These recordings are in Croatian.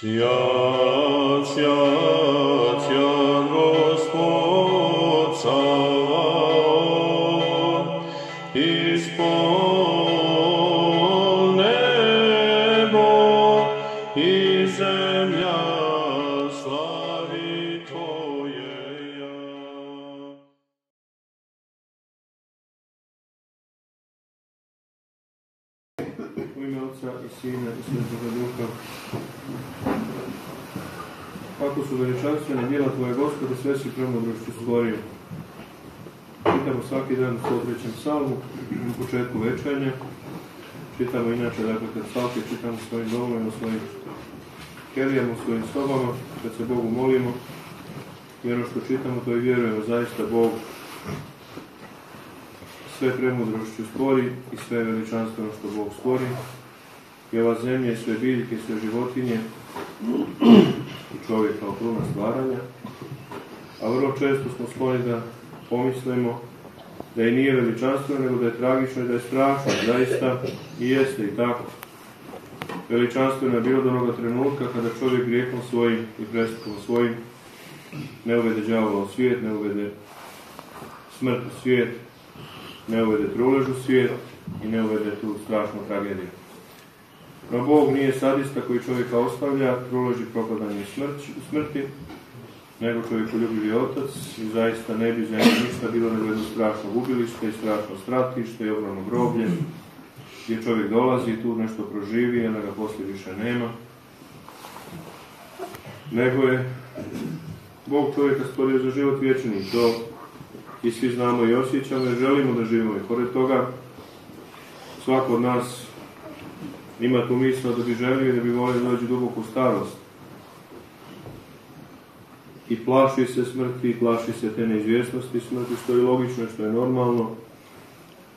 Sia, sia, Kako su veličanstvene djela Tvoje Gospode, sve si premudrošću stvorio. Čitamo svaki dan u 103. psalmu, u početku večanja. Čitamo inače, dakle, kad psalke čitamo svojim domovima, svojim kelijama, svojim sobama, kad se Bogu molimo. I ono što čitamo, to i vjerujemo, zaista Bog sve premudrošću stvori i sve veličanstveno što Bog stvori. I ova zemlja i sve biljke, sve životinje i čovjek kao kruna stvaranja. A vrlo često smo skloni da pomislimo da i nije veličanstveno, nego da je tragično i da je strašno. Zaista i jeste i tako. Veličanstveno je bilo do onoga trenutka kada čovjek grijehom svojim i prestupom svojim ne uvede đavola u svijet, ne uvede smrt u svijet, ne uvede trulež u svijet i ne uvede tu strašnu tragediju. No Bog nije sadista koji čovjeka ostavlja, truleži propadanje smrti, nego čovjekoljubivi otac i zaista ne bi za ništa bilo nego jedno strašno gubilište i strašno stratište i ogromno groblje, gdje čovjek dolazi tu nešto proživi, a ga poslije više nema. Nego je Bog čovjeka stvorio za život vječni to i svi znamo i osjećamo i želimo da živimo. I pored toga, svako od nas ima tu misla da bi želio i da bi volio doći duboku starost. I plaši se smrti, plaši se te neizvjesnosti smrti, što je logično, što je normalno,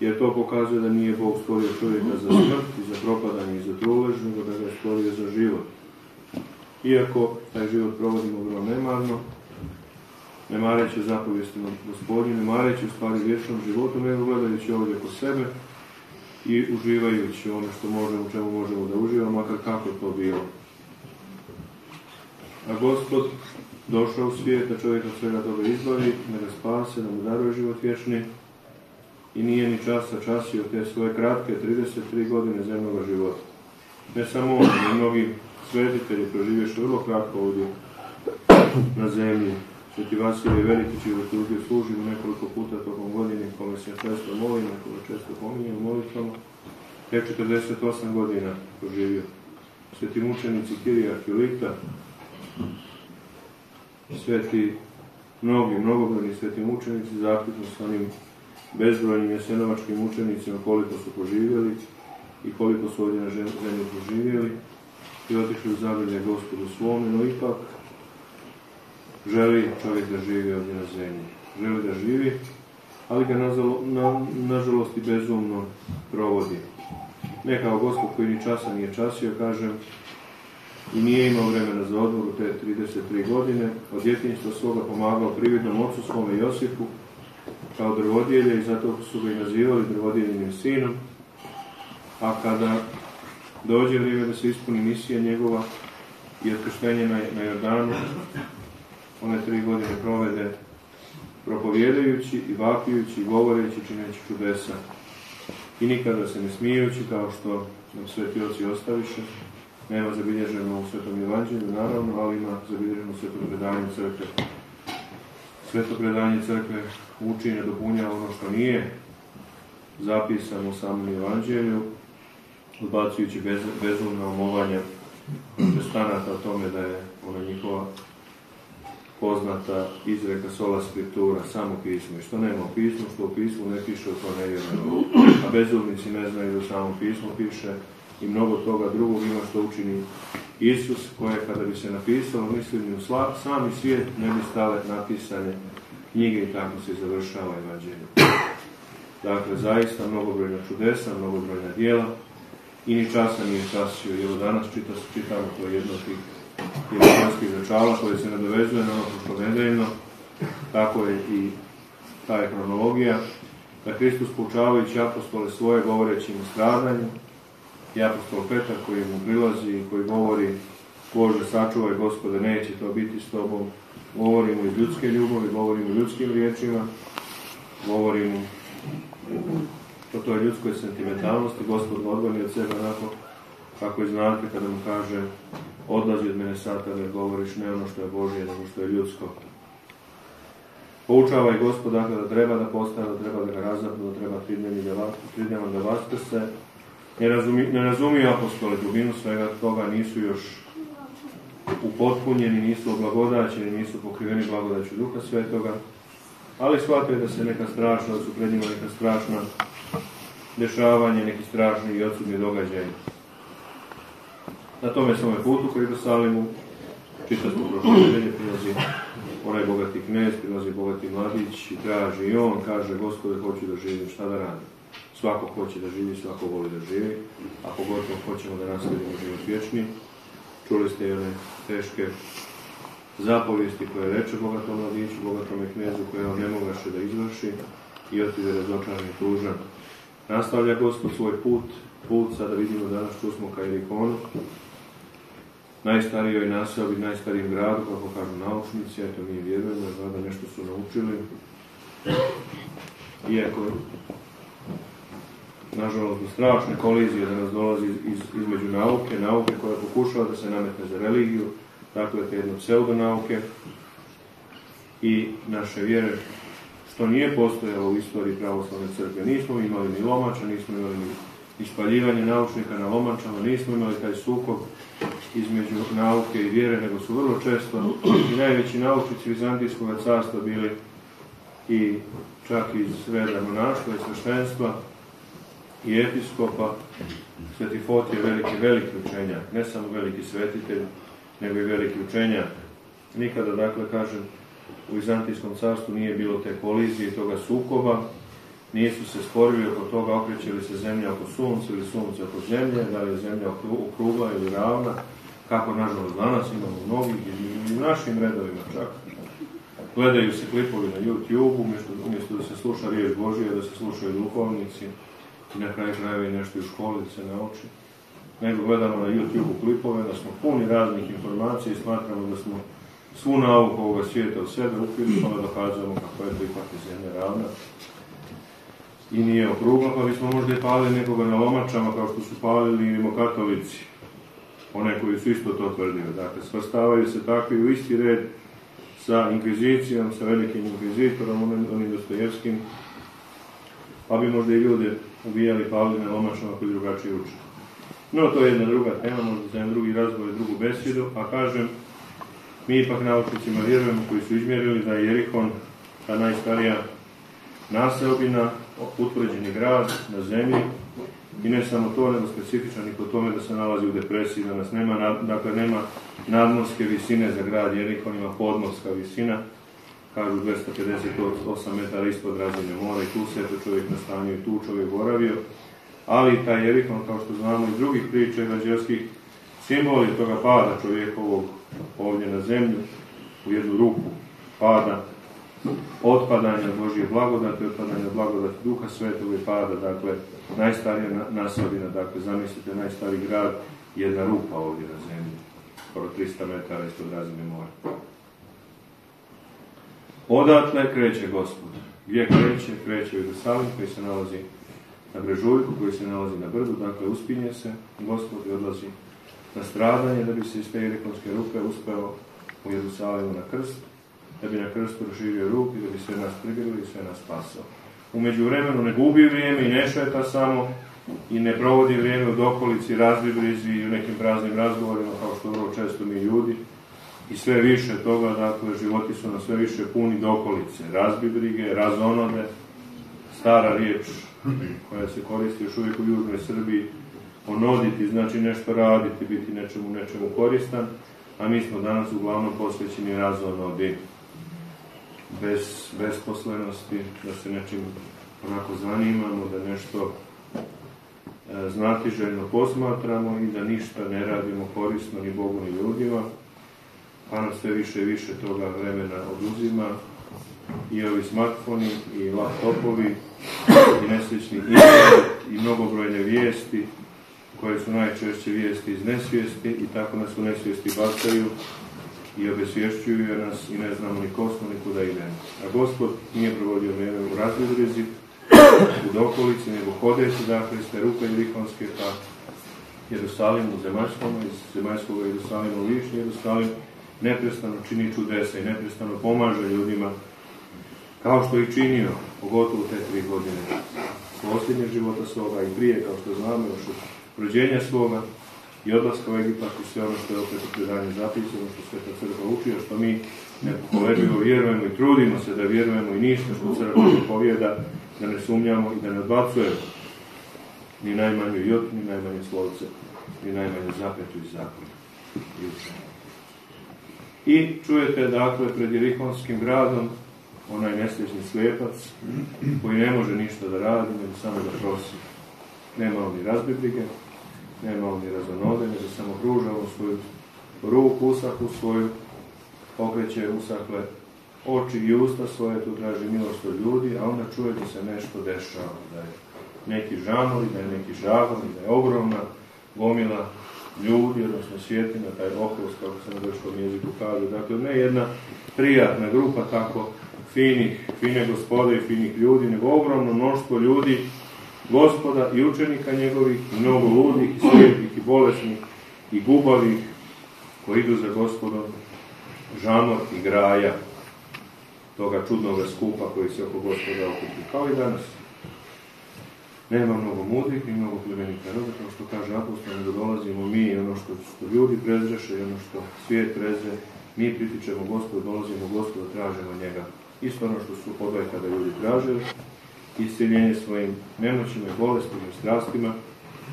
jer to pokazuje da nije Bog stvorio čovjeka za smrt i za propadanje i za trulež, nego da ga je stvorio za život. Iako taj život provodimo vrlo nemarno, ne mareći zapovjestima gospodinu, ne mareći u stvari vječnom životu, nego gledajući ovdje po sebe i uživajući ono što možemo, čemu možemo da uživamo, makar kako to bilo. A gospod došao u svijet da čovjeka svega toga izbavi, da ga spase, da mu daruje život vječni i nije ni časa časio te svoje kratke 33 godine zemnog života. Ne samo on, mnogi svetitelji proživješe vrlo kratko ovdje na zemlji, Sveti Vasilij Veliki liturgiju služimo nekoliko puta tokom godine, kome se često molimo, kome često pominjemo molitvama, tek 48 godina proživio. Sveti mučenici Kirija Filita, sveti mnogi, mnogobrojni sveti mučenici, zaključno s onim bezbrojnim jesenovačkim mučenicima koliko su poživjeli i koliko su ovdje na zemlji poživjeli i otišli u zagrlje gospodu svome, no ipak želi čovjek da živi na zemlji. Želi da živi, ali ga nažalost i bezumno provodi. Ne kao gospod koji ni časa nije časio, kažem, i nije imao vremena za odmor u te 33 godine. Od djetinjstva svoga pomagao prividnom ocu svome Josipu kao drvodjelje i zato su ga i nazivali drvodjeljenim sinom. A kada dođe vrijeme da se ispuni misija njegova i otkrštenje na, na Jordanu, one tri godine provede propovjedajući i vapijući, i govoreći, čineći čudesa. I nikada se ne smijući, kao što nam sveti oci ostaviše, nema zabilježeno u Svetom Evanđelju, naravno, ali ima zabilježeno u Svetom predanju crkve. Sveto predanje crkve uči i nadopunja ono što nije zapisano u samom Evanđelju, odbacujući bez, bezumna umovanja protestanata o tome da je ona njihova poznata izreka sola scriptura, samo pismo. I što nema u pismu, što u pismu ne piše, to ne. A bezumnici ne znaju da u samom pismu piše i mnogo toga drugog ima što učini Isus, koje kada bi se napisalo, mislim ni u sla- sami svijet ne bi stale napisane knjige i tako se završava evanđelje. Dakle, zaista mnogobrojna čudesa, mnogobrojna dijela i ni časa nije časio. Evo danas čita, čitamo to jedno od tih jevanskih začala koje se nadovezuje na ono prošlonedeljno. Tako je i ta je kronologija. Da Hristus poučavajući apostole svoje govoreći o stradanju i apostol Petar koji mu prilazi i koji govori Bože, sačuvaj gospode, neće to biti s tobom. Govorimo iz ljudske ljubavi, govorimo ljudskim riječima, govorimo o toj ljudskoj sentimentalnosti. Gospod odgoni od sebe onako kako i znate kada mu kaže odlazi od mene satan jer govoriš ne ono što je Božje, nego što je ljudsko. Poučavaj gospod dakle, da treba da postane, da treba da ga razapnu, da treba tri dnevno da vaskrse. Ne, razumi, ne razumiju apostole dubinu svega toga, nisu još upotpunjeni, nisu oblagodaćeni, nisu pokriveni blagodaću Duha Svetoga, ali shvataju da se neka strašna, da su pred njima neka strašna dešavanje, neki strašni i odsudni događaj. Na tome svome putu koji Jerusalimu, čita smo prošle prilazi onaj bogati knez, prilazi bogati mladić i traži i on kaže, gospode, hoću da živim, šta da radim? Svako hoće da živi, svako voli da živi, a pogotovo hoćemo da nastavimo život vječni. Čuli ste i one teške zapovijesti koje reče bogatom mladiću, bogatom knezu, koje on ne mogaše da izvrši i otide razočaran i tužan. Nastavlja gospod svoj put, put, sada vidimo danas tu smo ka Erikonu, najstarijoj naselbi, najstarijim gradu, kako kažu naučnici, eto mi vjerujemo, da nešto su naučili. Iako, nažalost, strašne kolizije da nas dolazi iz, između nauke, nauke koja pokušava da se nametne za religiju, dakle, te jedno pseudonauke i naše vjere, što nije postojalo u istoriji pravoslavne crkve. Nismo imali ni lomača, nismo imali ni ispaljivanje naučnika na lomačama, nismo imali taj sukob između nauke i vjere, nego su vrlo često i najveći naučnici Vizantijskog carstva bili i čak iz reda monaštva i sveštenstva i episkopa. Sveti Fot je veliki, veliki učenjak, ne samo veliki svetitelj, nego i veliki učenjak. Nikada, dakle, kažem, u Vizantijskom carstvu nije bilo te kolizije i toga sukoba, nisu se sporili oko toga okreće li se zemlja oko sunca ili sunce oko zemlje, da li je zemlja okrugla ili ravna, kako nažalost danas imamo mnogih i u našim redovima čak. Gledaju se klipovi na YouTube, umjesto, da se sluša riječ Božija, da se slušaju duhovnici i na kraju krajeva i nešto u školi da se nauči. Nego gledamo na YouTube klipove, da smo puni raznih informacija i smatramo da smo svu nauku ovoga svijeta u sebe upili, pa dokazujemo kako je to ipak zemlja ravna i nije okrugla, pa bismo možda i palili nekoga na lomačama kao što su palili katolici. One koji su isto to tvrdili. Dakle, svrstavaju se takvi u isti red sa inkvizicijom, sa velikim inkvizitorom, onim Dostojevskim, pa bi možda i ljude ubijali palili na lomačama koji drugačije uče. No, to je jedna druga tema, možda za jedan drugi razgovor, drugu besjedu, a kažem, mi ipak naučnicima vjerujemo koji su izmjerili da je Jerikon ta najstarija naselbina, utvrđeni grad na zemlji i ne samo to, nego specifičan i po tome da se nalazi u depresiji, da nas nema, dakle nema nadmorske visine za grad Jerikon, ima podmorska visina, kažu 258 metara ispod razine mora i tu se to čovjek nastanio i tu čovjek boravio, ali taj Jerikon, kao što znamo iz drugih priča evanđelskih, simboli toga pada čovjekovog ovdje na zemlju, u jednu ruku pada, otpadanja Božje blagodati, otpadanja blagodati Duha Svetog i pada, dakle, najstarija nasadina, dakle, zamislite, najstariji grad, jedna rupa ovdje na zemlji, skoro 300 metara ispod razine mora. Odatle kreće gospod. Gdje kreće? Kreće u Jerusalim koji se nalazi na brežuljku, koji se nalazi na brdu, dakle uspinje se, gospod i odlazi na stradanje da bi se iz te irikonske rupe uspeo u Jerusalimu na krst da bi na krstu proširio ruku i da bi sve nas prigledali i sve nas spasao. Umeđu vremenu ne gubi vrijeme i ne šeta samo i ne provodi vrijeme u dokolici, razbibrizi i u nekim praznim razgovorima kao što vrlo često mi ljudi. I sve više toga, dakle, životi su na sve više puni dokolice, razbibrige, razonode, stara riječ koja se koristi još uvijek u južnoj Srbiji, onoditi, znači nešto raditi, biti nečemu, nečemu koristan, a mi smo danas uglavnom posvećeni razonodi bez besposlenosti, da se nečim onako zanimamo, da nešto e, znatiželjno posmatramo i da ništa ne radimo korisno ni Bogu ni ljudima, pa nam sve više i više toga vremena oduzima i ovi smartfoni i laptopovi i neslični internet i mnogobrojne vijesti koje su najčešće vijesti iz nesvijesti i tako nas u nesvijesti bacaju i obesvješćuju nas i ne znamo ni ko smo, ni kuda idemo. A Gospod nije provodio vrijeme u razvidrizi, u dokolici, nego hodeći, dakle, iz te ruke Ilikonske, pa u zemaljskom, iz zemaljskog Jerusalima u Višnji Jerusalim, neprestano čini čudesa i neprestano pomaže ljudima, kao što i činio, pogotovo te tri godine posljednje života svoga i prije, kao što znamo, još od rođenja svoga i odlaska u Egipat i sve ono što je opet u predanju zapisano, što Sveta crkva uči, što mi nepokoledivo vjerujemo i trudimo se da vjerujemo i ništa što crkva povijeda, da ne sumnjamo i da ne odbacujemo ni najmanju jot, ni najmanje slovce, ni najmanju zapetu i učenja. I čujete, dakle, pred Jerihonskim gradom onaj nesrećni slijepac koji ne može ništa da radi, nego samo da prosi. Nema on ni razbibrige, nema on ni razonode, nego samo pruža on svoju ruku, usahu svoju, okreće usakle oči i usta svoje, tu traži milost od ljudi, a onda čuje da se nešto dešava, da je neki žamor, da je neki žagon, da je ogromna gomila ljudi, odnosno svjetina, taj ohos, kako se na grčkom jeziku kaže. Dakle, ne jedna prijatna grupa tako finih, fine gospode i finih ljudi, nego ogromno mnoštvo ljudi, gospoda i učenika njegovih, i mnogo ludih, i slijepih, i bolesnih, i gubavih, koji idu za gospodom, žamor i graja toga čudnog skupa koji se oko gospoda okupi. Kao i danas. Nema mnogo mudrih ni mnogo plemenih naroda, kao što kaže apostol, da dolazimo mi i ono što, što ljudi prezreše i ono što svijet prezre, mi pritičemo gospodu, dolazimo gospodu, tražimo njega. Isto ono što su podaj kada ljudi tražili, isceljenje svojim nemoćima i bolestima i strastima,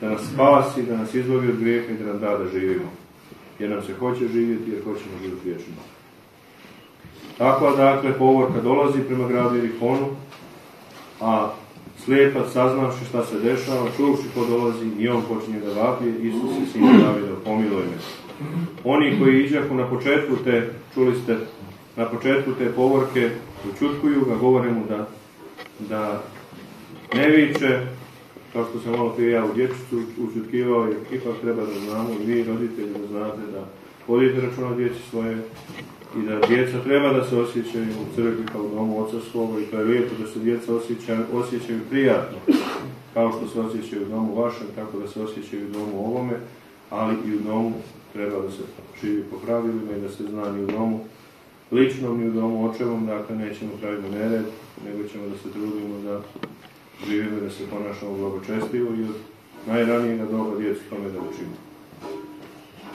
da nas spasi, da nas izbavi od grijeha i da nam da da živimo. Jer nam se hoće živjeti, jer hoćemo živjeti vječno. Takva, dakle, povorka dolazi prema gradu Jerihonu, a slijepac saznavši šta se dešava, čuvši ko dolazi i on počinje da vapi, Isus je sin Davida, pomiluj me. Oni koji iđahu na početku te, čuli ste, na početku te povorke, učutkuju ga, govore mu da, da ne viče, kao što sam malo prije ja u dječicu učutkivao, jer ipak treba da znamo i vi roditelji da znate da vodite računa djeci svoje i da djeca treba da se osjećaju u crkvi kao u domu oca svoga i to je lijepo da se djeca osjećaju, osjećaju prijatno kao što se osjećaju u domu vašem, tako da se osjećaju u domu ovome, ali i u domu treba da se živi po pravilima i da se zna ni u domu ličnom ni u domu očevom, dakle nećemo praviti nered, nego ćemo da se trudimo da živimo da se ponašamo blagočestivo i od najranijega doba djecu tome da učimo.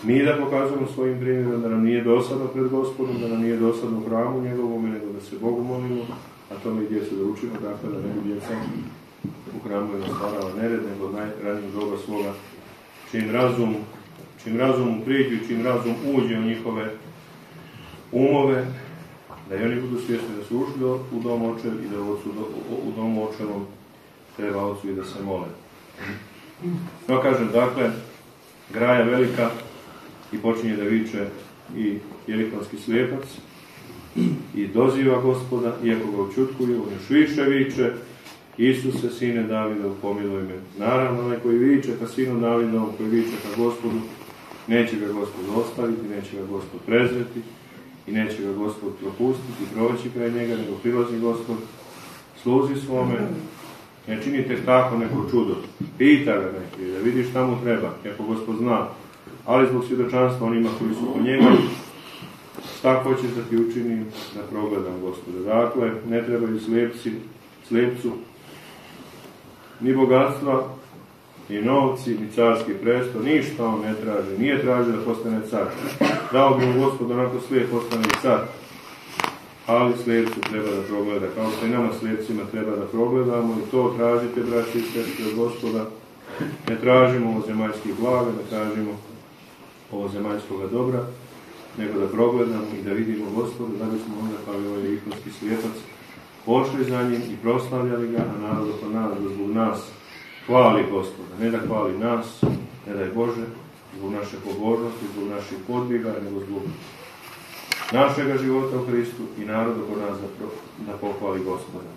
Mi da pokazujemo svojim primjerom da nam nije dosadno pred gospodom, da nam nije dosadno u hramu njegovom, nego da se Bogu molimo, a to mi djecu da učimo, dakle da ne bi djeca u hramu je stvarala nered, nego od najranijeg doba svoga, čim razum, čim razum priđu, čim razum uđe u njihove umove, da i oni budu svjesni da su ušli u dom očev i da ocu, u domu očevom treba ocu i da se mole. No, kažem, dakle, graja velika i počinje da viče i jelikonski slijepac i doziva gospoda, iako ga učutkuju, on još više viče, Isuse, sine Davida, pomiluj me. Naravno, onaj koji viče ka sinu Davidovom, koji viče ka gospodu, neće ga gospod ostaviti, neće ga gospod prezreti i neće ga gospod propustiti, proći kraj njega, nego prilazi gospod, služi svome, ne činite tako neko čudo. Pita ga neki, da vidi šta mu treba, ako gospod zna. Ali zbog svjedočanstva onima koji su po njega, šta hoćeš da ti učinim, da progledam gospode. Dakle, ne trebaju slijepci, slijepcu ni bogatstva, ni novci, ni carski presto, ništa on ne traži. Nije tražio da postane car. Dao bi mu gospod onako slijep postane car ali slijepcu treba da progleda, kao što i nama slijepcima treba da progledamo i to tražite, braći i sestri, od gospoda. Ne tražimo ovo zemaljskih blaga, ne tražimo ovo zemaljskoga dobra, nego da progledamo i da vidimo gospoda, da bismo onda kao i ovaj ikonski slijepac pošli za njim i proslavljali ga, a narod oko nas, zbog nas hvali gospoda, ne da hvali nas, ne daj Bože, zbog naše pobožnosti, zbog naših podbiga, nego zbog našega života u Hristu i narodu kod nas da, da pohvali gospoda.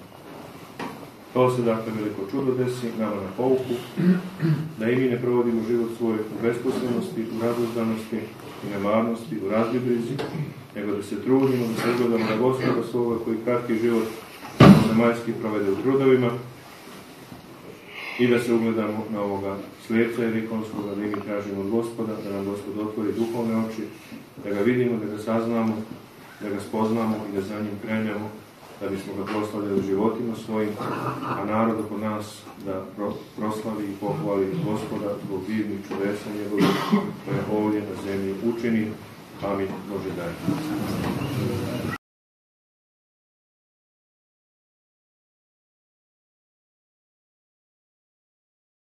To se dakle veliko čudo desi nama na pouku, da i mi ne provodimo život svoj u besposlenosti, u razuzdanosti, u nemarnosti, u razljubrizi, nego da se trudimo, da se na gospoda svoga koji kratki život zemaljski provede u trudovima i da se ugledamo na ovoga slijepca Erikonskoga, da i mi tražimo od gospoda, da nam gospod otvori duhovne oči, da ga vidimo, da ga saznamo, da ga spoznamo i da za njim krenemo, da bismo ga proslavljali životima svojim, a narod oko nas da pro- proslavi i pohvali gospoda zbog divnih čudesa njegovih koje ovdje na zemlji učini. Amin. Bože daj.